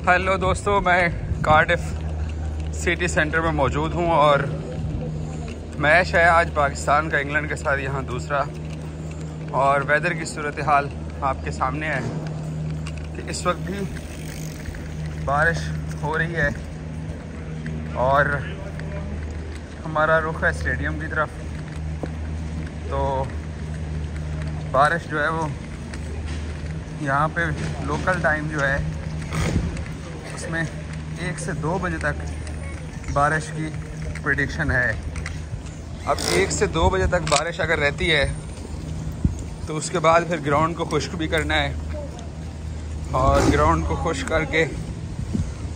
Hello दोस्तों, मैं Cardiff city centre में मौजूद हूँ और मैच है आज पाकिस्तान का इंग्लैंड के साथ यहाँ दूसरा और वेदर की सूरत हाल आपके सामने है कि इस वक्त भी बारिश हो रही है और हमारा रुख है स्टेडियम की तरफ़। तो बारिश जो है वो यहाँ पे लोकल टाइम जो है उसमें एक से दो बजे तक बारिश की प्रडिक्शन है। अब एक से दो बजे तक बारिश अगर रहती है तो उसके बाद फिर ग्राउंड को खुश्क भी करना है। और ग्राउंड को खुश करके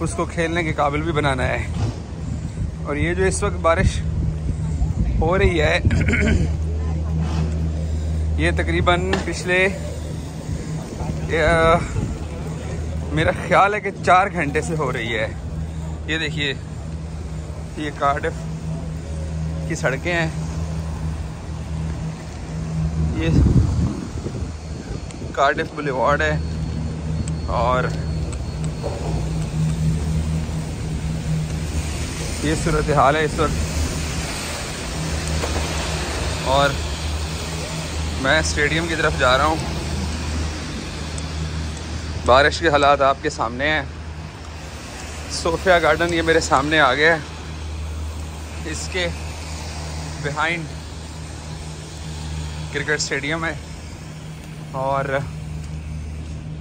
उसको खेलने के काबिल भी बनाना है। और ये जो इस वक्त बारिश हो रही है, ये तकरीबन पिछले मेरा ख्याल है कि चार घंटे से हो रही है। ये देखिए, ये कार्डिफ की सड़कें हैं। ये कार्डिफ बुलेवार्ड है और ये सूरत हाल है इस वक्त। और मैं स्टेडियम की तरफ़ जा रहा हूँ। बारिश के हालात आपके सामने हैं। सोफिया गार्डन ये मेरे सामने आ गया है। इसके बिहाइंड क्रिकेट स्टेडियम है। और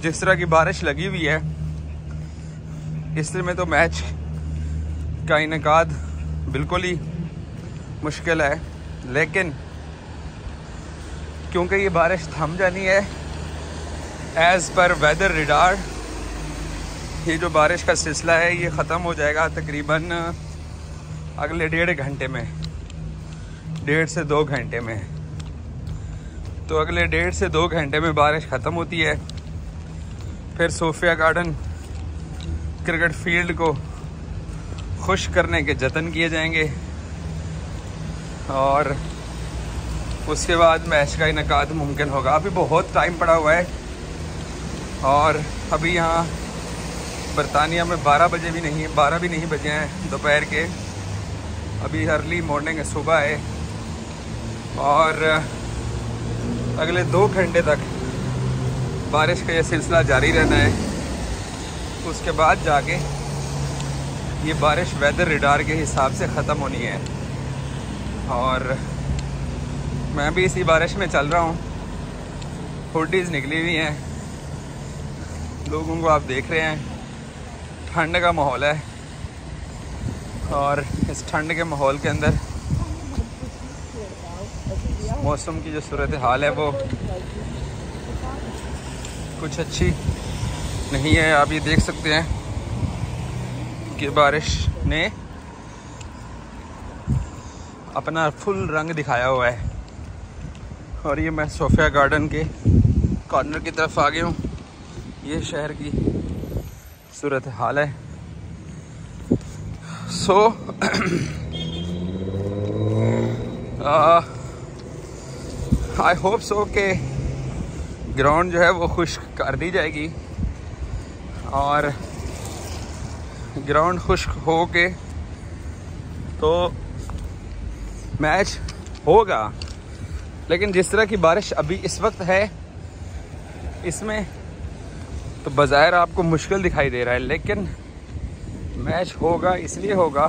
जिस तरह की बारिश लगी हुई है इसलिए में तो मैच का इनका बिल्कुल ही मुश्किल है। लेकिन क्योंकि ये बारिश थम जानी है एज़ पर वेदर रिडार ये जो बारिश का सिलसिला है, ये ख़त्म हो जाएगा तकरीबन अगले डेढ़ घंटे में। डेढ़ से दो घंटे में। तो अगले डेढ़ से दो घंटे में बारिश ख़त्म होती है। फिर सोफिया गार्डन क्रिकेट फ़ील्ड को खुश करने के जतन किए जाएँगे। और उसके बाद मैच का इनका मुमकिन होगा। अभी बहुत टाइम पड़ा हुआ है। और अभी यहाँ बरतानिया में 12 बजे भी नहीं 12 भी नहीं बजे हैं दोपहर के। अभी अर्ली मॉर्निंग है, सुबह है। और अगले दो घंटे तक बारिश का यह सिलसिला जारी रहना है। उसके बाद जाके ये बारिश वेदर रिडार के हिसाब से ख़त्म होनी है। और मैं भी इसी बारिश में चल रहा हूँ। हुडीज़ निकली हुई हैं। लोगों को आप देख रहे हैं, ठंड का माहौल है। और इस ठंड के माहौल के अंदर मौसम की जो सूरत हाल है, वो कुछ अच्छी नहीं है। आप ये देख सकते हैं कि बारिश ने अपना फुल रंग दिखाया हुआ है। और ये मैं सोफिया गार्डन के कॉर्नर की तरफ़ आ गया हूँ। ये शहर की सूरत हाल है। सो आई होप सो के ग्राउंड जो है वो खुश कर दी जाएगी और ग्राउंड खुश्क हो के तो मैच होगा। लेकिन जिस तरह की बारिश अभी इस वक्त है, इसमें तो बाज़ाहिर आपको मुश्किल दिखाई दे रहा है, लेकिन मैच होगा, इसलिए होगा,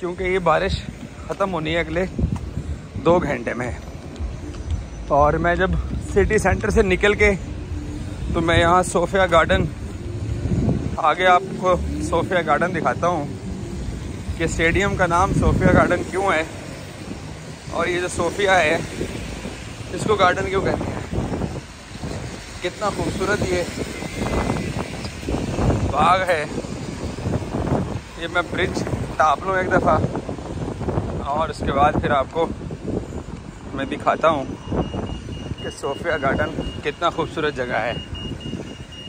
क्योंकि ये बारिश ख़त्म होनी है अगले दो घंटे में। और मैं जब सिटी सेंटर से निकल के तो मैं यहाँ सोफिया गार्डन आगे आपको सोफिया गार्डन दिखाता हूँ, कि स्टेडियम का नाम सोफिया गार्डन क्यों है, और ये जो सोफिया है, इसको गार्डन क्यों कहते हैं? कितना खूबसूरत ये बाग है। ये मैं ब्रिज टाप लूँ एक दफ़ा, और उसके बाद फिर आपको मैं दिखाता हूँ कि सोफिया गार्डन कितना खूबसूरत जगह है।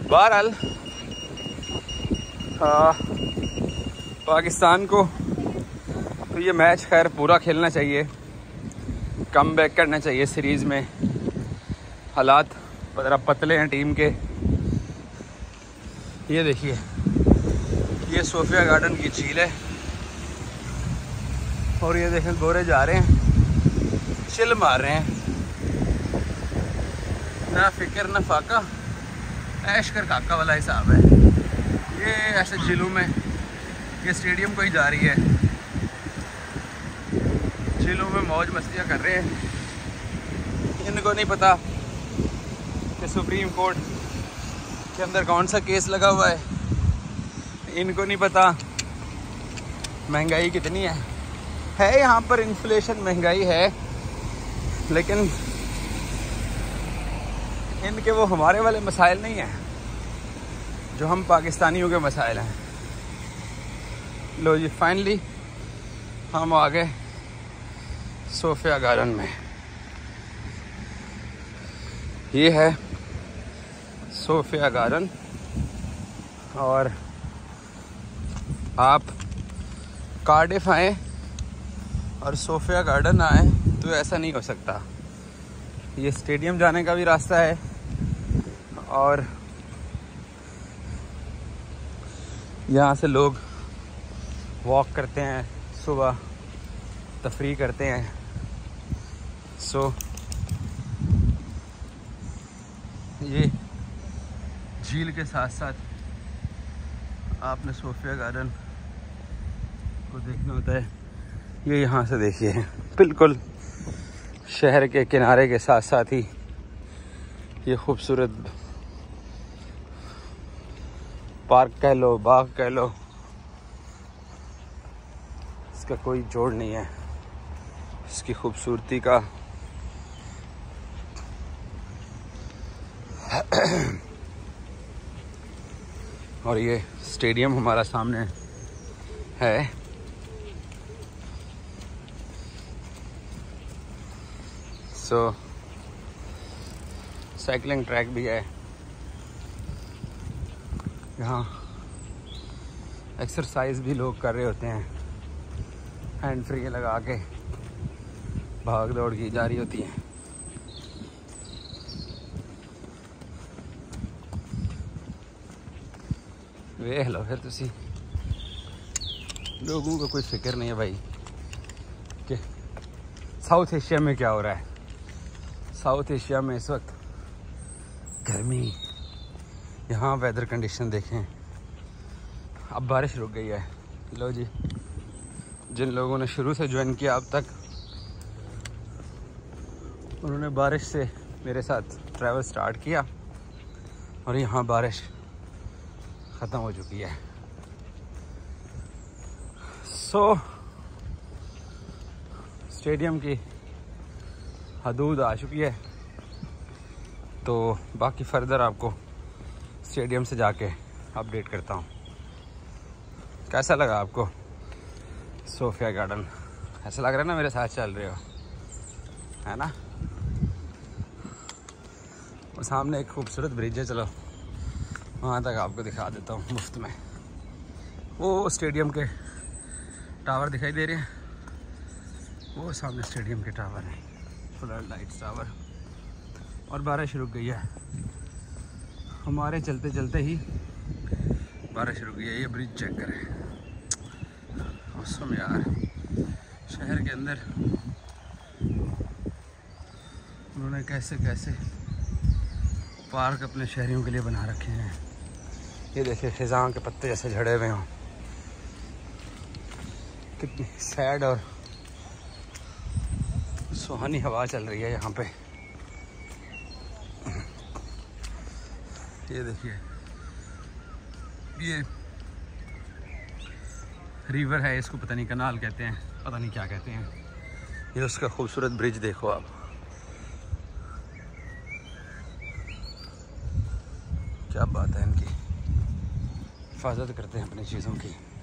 बहरहाल पाकिस्तान को तो ये मैच खैर पूरा खेलना चाहिए कम बैक करना चाहिए सीरीज़ में हालात। ज़रा पतले हैं टीम के। ये देखिए। ये सोफिया गार्डन की झील है। और ये देखें, गोरे जा रहे हैं। चिल मार रहे हैं। ना फ़िक्र, ना फाका। ऐश कर काका वाला हिसाब है। ये ऐसे झीलों में, ये स्टेडियम को ही जा रही है। झीलों में मौज मस्तियाँ कर रहे हैं। इनको नहीं पता। सुप्रीम कोर्ट के अंदर कौन सा केस लगा हुआ है? इनको नहीं पता। महँगाई कितनी है? है यहाँ पर इन्फ्लेशन महँगाई है, लेकिन इनके वो हमारे वाले मसाइल नहीं हैं, जो हम पाकिस्तानियों के मसाइल हैं। लो जी फाइनली हम आ गए सोफिया गार्डन में। ये है सोफिया गार्डन। और आप कार्डिफ आए और सोफिया गार्डन आए तो ऐसा नहीं हो सकता। ये स्टेडियम जाने का भी रास्ता है और यहाँ से लोग वॉक करते हैं सुबह तफरी करते हैं। सो so, ये झील के साथ साथ आपने सोफिया गार्डन को देखना होता है। ये यहाँ से देखिए, बिल्कुल शहर के किनारे के साथ साथ ही ये खूबसूरत पार्क कह लो, बाग कह लो, इसका कोई जोड़ नहीं है। इसकी खूबसूरती का और ये स्टेडियम हमारा सामने है। सो साइकिलिंग ट्रैक भी है। यहाँ एक्सरसाइज भी लोग कर रहे होते हैं। हैंड फ्री लगा के भाग दौड़ की जा रही होती है। ਵੇਖ ਲਓ ਫਿਰ ਤੁਸੀਂ लोगों को कोई फिक्र नहीं है भाई कि साउथ एशिया में क्या हो रहा है साउथ एशिया में इस वक्त गर्मी यहाँ वेदर कंडीशन देखें अब बारिश रुक गई है लो जी जिन लोगों ने शुरू से ज्वाइन किया अब तक उन्होंने बारिश से मेरे साथ ट्रैवल स्टार्ट किया और यहाँ बारिश ख़त्म हो चुकी है। सो स्टेडियम की हदूद आ चुकी है। तो बाकी फर्दर आपको स्टेडियम से जाके अपडेट करता हूँ। कैसा लगा आपको? सोफिया गार्डन ऐसा लग रहा है ना मेरे साथ चल रहे हो। है ना? और सामने एक खूबसूरत ब्रिज है, चलो। वहाँ तक आपको दिखा देता हूँ मुफ़्त में। वो स्टेडियम के टावर दिखाई दे रहे हैं। वो सामने स्टेडियम के टावर हैं। फ्लड लाइट्स टावर और बारिश रुक गई है। हमारे चलते चलते ही बारिश रुक गई है। ये ब्रिज चेक करें। मौसम यार। शहर के अंदर उन्होंने कैसे कैसे पार्क अपने शहरियों के लिए बना रखे हैं। ये देखिए खिजा के पत्ते जैसे झड़े हुए हों। कितनी सैड और सुहानी हवा चल रही है यहाँ पे। ये देखिए, ये रिवर है, इसको पता नहीं कनाल कहते हैं, पता नहीं क्या कहते हैं। ये उसका खूबसूरत ब्रिज देखो आप क्या बात है इनकी हिफाजत करते हैं अपनी चीज़ों की।